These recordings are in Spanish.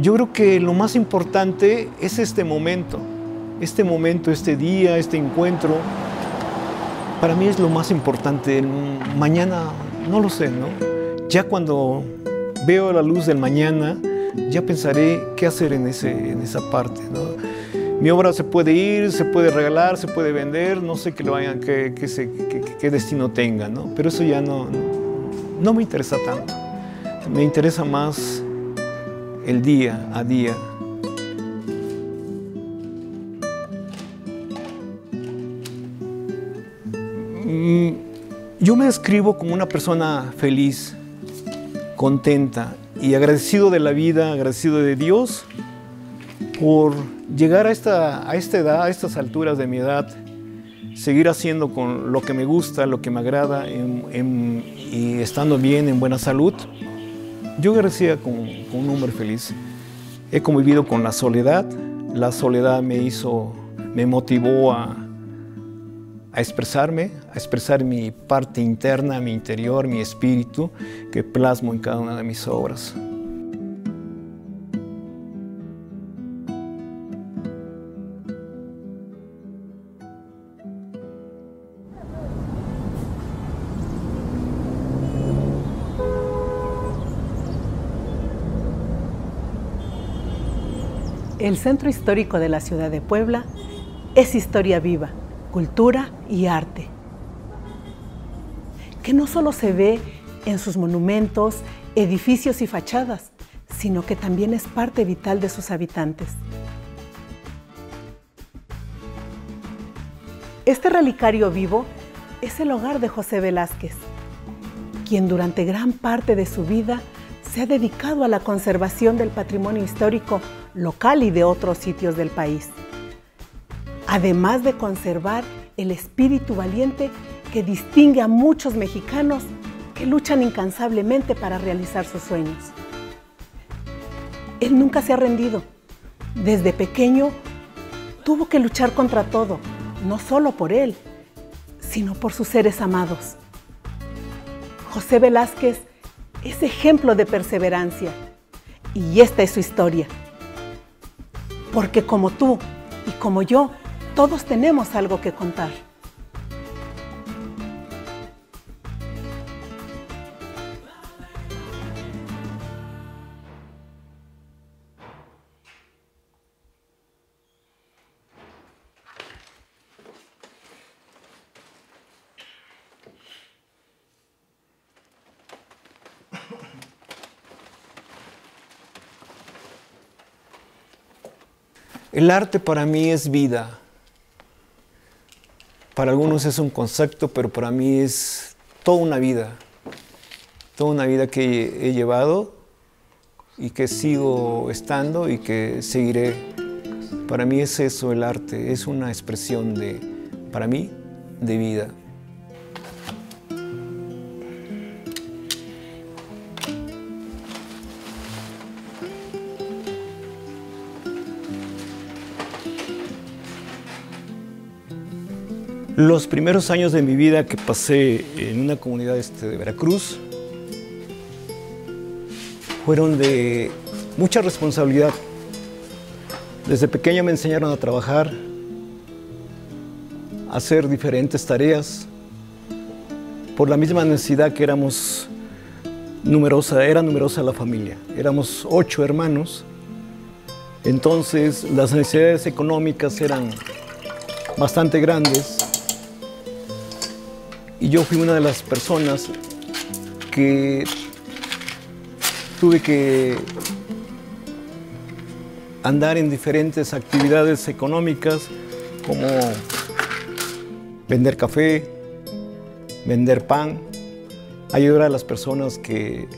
Yo creo que lo más importante es este momento, este momento, este día, este encuentro. Para mí es lo más importante. Mañana, no lo sé, ¿no? Ya cuando veo la luz del mañana, ya pensaré qué hacer en, ese, en esa parte, ¿no? Mi obra se puede ir, se puede regalar, se puede vender, no sé qué, lo vayan, qué, qué, destino tenga, ¿no? Pero eso ya no, no me interesa tanto. Me interesa más el día a día. Mm, yo me describo como una persona feliz, contenta y agradecido de la vida, agradecido de Dios por llegar a esta, a esta edad, a estas alturas de mi edad, seguir haciendo con lo que me gusta, lo que me agrada y estando bien, en buena salud, yo como, como, un hombre feliz. He convivido con la soledad, la soledad me hizo, me motivó a, a expresarme, a expresar mi parte interna, mi interior, mi espíritu, que plasmo en cada una de mis obras. El centro histórico de la ciudad de Puebla es historia viva, cultura y arte, que no solo se ve en sus monumentos, edificios y fachadas, sino que también es parte vital de sus habitantes. Este relicario vivo es el hogar de José Velázquez, quien durante gran parte de su vida se ha dedicado a la conservación del patrimonio histórico local y de otros sitios del país. Además de conservar el espíritu valiente que distingue a muchos mexicanos que luchan incansablemente para realizar sus sueños. Él nunca se ha rendido. Desde pequeño tuvo que luchar contra todo, no solo por él, sino por sus seres amados. José Velázquez es ejemplo de perseverancia y esta es su historia. Porque como tú y como yo, todos tenemos algo que contar. El arte para mí es vida. Para algunos es un concepto, pero para mí es toda una vida. Toda una vida que he llevado y que sigo estando y que seguiré. Para mí es eso el arte, es una expresión de, para mí, de vida. Los primeros años de mi vida que pasé en una comunidad este, de Veracruz fueron de mucha responsabilidad. Desde pequeño me enseñaron a trabajar, a hacer diferentes tareas, por la misma necesidad que éramos numerosa, era numerosa la familia. Éramos ocho hermanos, entonces las necesidades económicas eran bastante grandes y yo fui una de las personas que tuve que andar en diferentes actividades económicas como vender café, vender pan, ayudar a las personas que,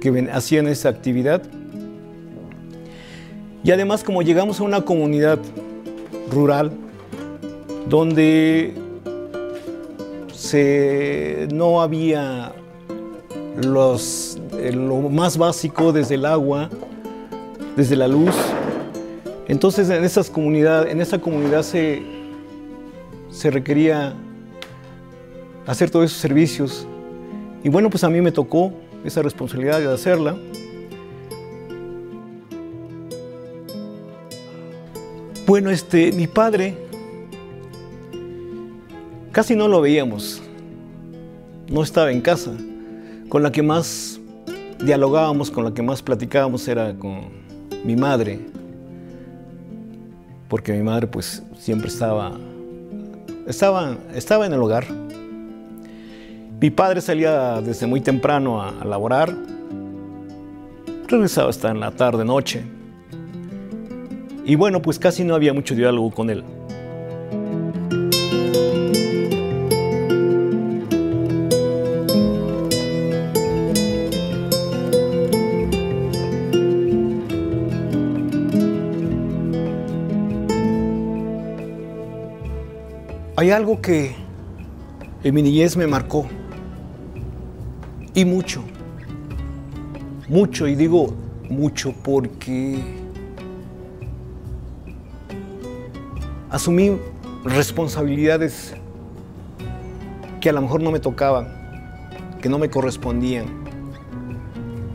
que hacían esa actividad. Y además como llegamos a una comunidad rural donde no había los, eh, lo más básico desde el agua, desde la luz. Entonces en, esas comunidad, en esa comunidad se, se requería hacer todos esos servicios. Y bueno, pues a mí me tocó esa responsabilidad de hacerla. Bueno, este, mi padre casi no lo veíamos. No estaba en casa. Con la que más dialogábamos, con la que más platicábamos era con mi madre. Porque mi madre pues siempre estaba estaba, estaba en el hogar. Mi padre salía desde muy temprano a, a laborar. Regresaba hasta en la tarde, noche. Y bueno, pues casi no había mucho diálogo con él. Hay algo que en mi niñez me marcó. Y mucho. Mucho, y digo mucho porque asumí responsabilidades que a lo mejor no me tocaban, que no me correspondían.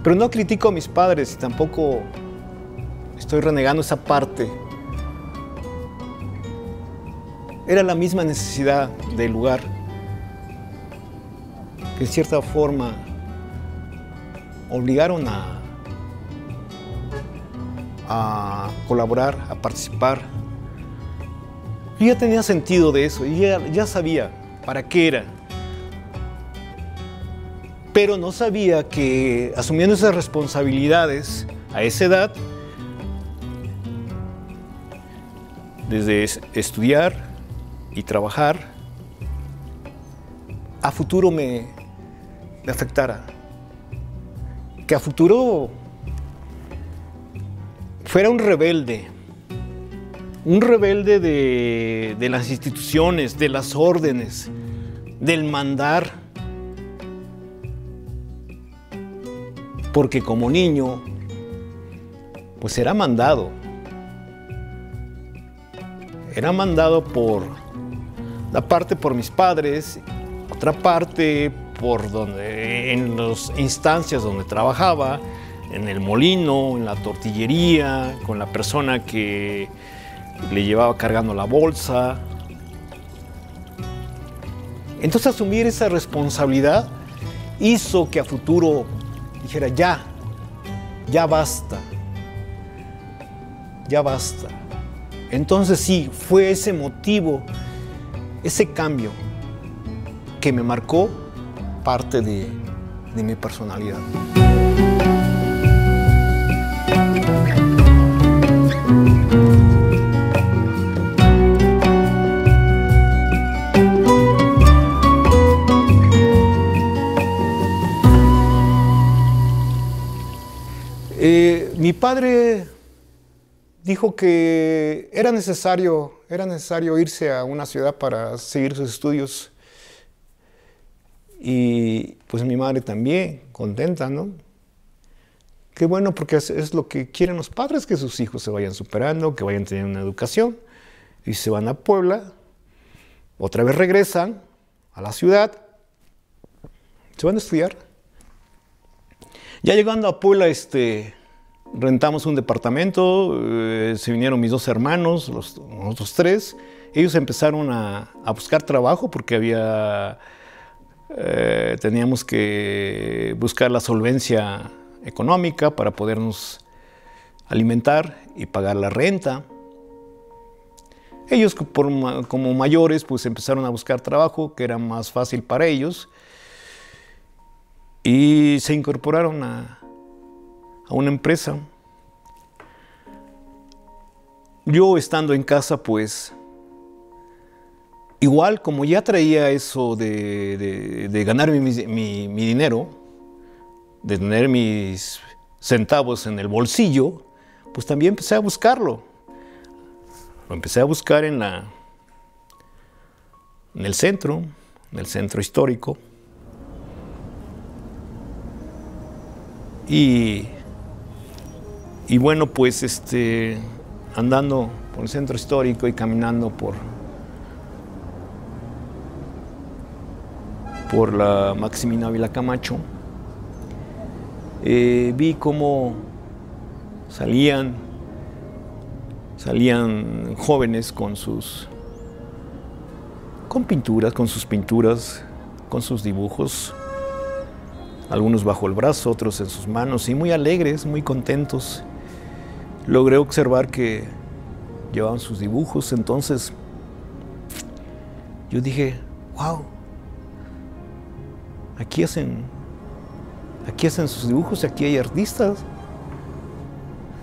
Pero no critico a mis padres y tampoco estoy renegando esa parte era la misma necesidad del lugar que en cierta forma obligaron a, a colaborar, a participar. Yo ya tenía sentido de eso, ya, ya sabía para qué era. Pero no sabía que asumiendo esas responsabilidades a esa edad, desde estudiar, y trabajar a futuro me, afectara. Que a futuro fuera un rebelde, un rebelde de, de, las instituciones, de las órdenes, del mandar. Porque como niño, pues era mandado. Era mandado por la parte por mis padres, otra parte por donde, en las instancias donde trabajaba, en el molino, en la tortillería, con la persona que le llevaba cargando la bolsa. Entonces asumir esa responsabilidad hizo que a futuro dijera, ya, ya basta, ya basta. Entonces sí, fue ese motivo ese cambio que me marcó parte de, mi personalidad. Eh, mi padre dijo que era necesario, era necesario irse a una ciudad para seguir sus estudios. Y pues mi madre también, contenta, ¿no? Qué bueno, porque es, lo que quieren los padres, que sus hijos se vayan superando, que vayan teniendo una educación. Y se van a Puebla, otra vez regresan a la ciudad, se van a estudiar. Ya llegando a Puebla, este, rentamos un departamento, eh, se vinieron mis dos hermanos, los, otros tres. Ellos empezaron a, buscar trabajo porque había, eh, teníamos que buscar la solvencia económica para podernos alimentar y pagar la renta. Ellos como mayores pues empezaron a buscar trabajo que era más fácil para ellos y se incorporaron a, a una empresa. Yo estando en casa, pues, igual como ya traía eso de, de, ganar mi, mi, dinero, de tener mis centavos en el bolsillo, pues también empecé a buscarlo. Lo empecé a buscar en, la, en el centro, en el centro histórico. Y y bueno, pues este, andando por el centro histórico y caminando por, por la Maximina Vila Camacho, eh, vi cómo salían salían jóvenes con sus con pinturas, con sus pinturas, con sus dibujos, algunos bajo el brazo, otros en sus manos, y muy alegres, muy contentos. Logré observar que llevaban sus dibujos, entonces yo dije, wow, aquí hacen, aquí hacen sus dibujos aquí hay artistas.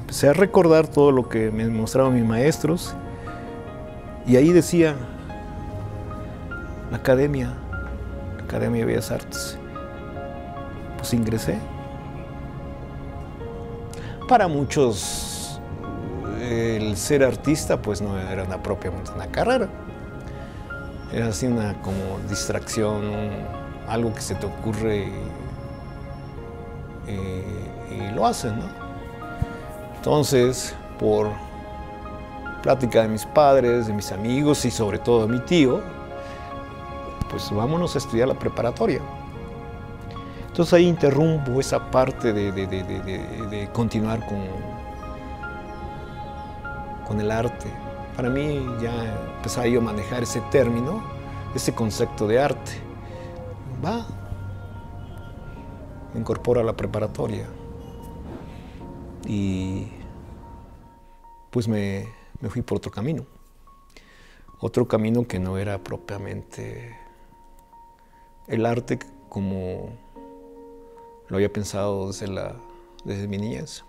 Empecé a recordar todo lo que me mostraban mis maestros y ahí decía, la academia, Academia de Bellas Artes. Pues ingresé. Para muchos el ser artista pues no era una, propiamente una carrera. Era así una como distracción, algo que se te ocurre y, y lo hacen, ¿no? Entonces, por plática de mis padres, de mis amigos y sobre todo de mi tío, pues vámonos a estudiar la preparatoria. Entonces ahí interrumpo esa parte de, continuar con, con el arte. Para mí ya empezaba yo a manejar ese término, ese concepto de arte. Va, me incorporo a la preparatoria y pues me, me fui por otro camino. Otro camino que no era propiamente el arte como lo había pensado desde, la, desde mi niñez.